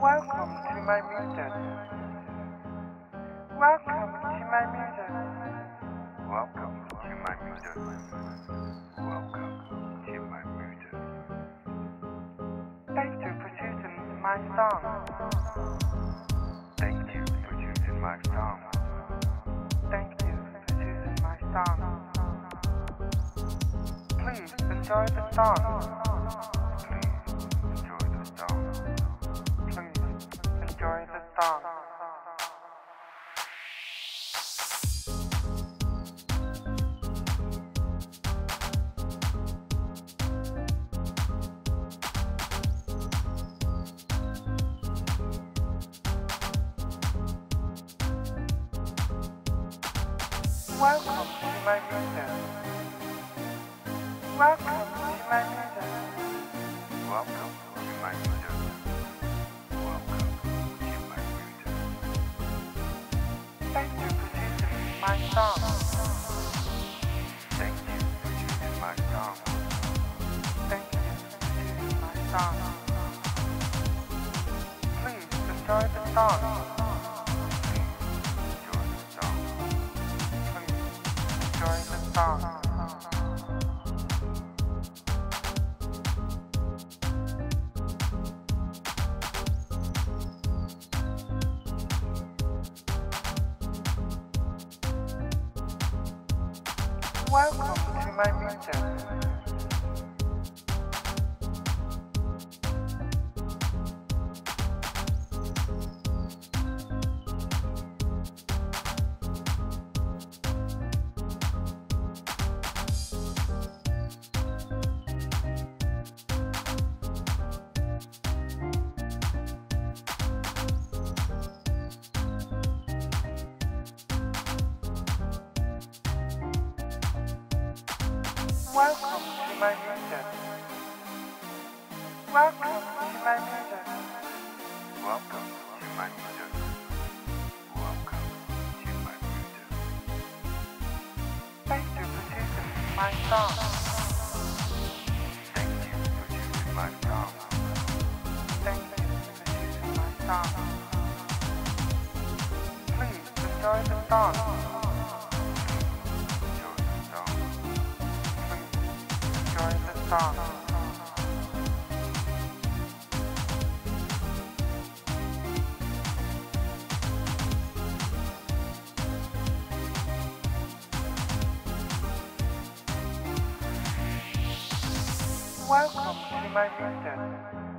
Welcome to my music. Welcome to my music. Welcome to my music. Welcome to my music. Thank you for choosing my song. Thank you for choosing my song. Thank you for choosing my song. Please enjoy the song. Song. Welcome to my music. Welcome to my music. Welcome to my. My song. Thank you for choosing my song. Thank you for my song. Please enjoy the song. Enjoy the song. Please enjoy the song. Welcome to my music. Welcome to my music. Welcome to my music. Welcome to my music. Welcome to my music. Thank you for choosing my song. Thank you for choosing my song. Thank you for choosing my song. Please enjoy the song. Welcome to my music.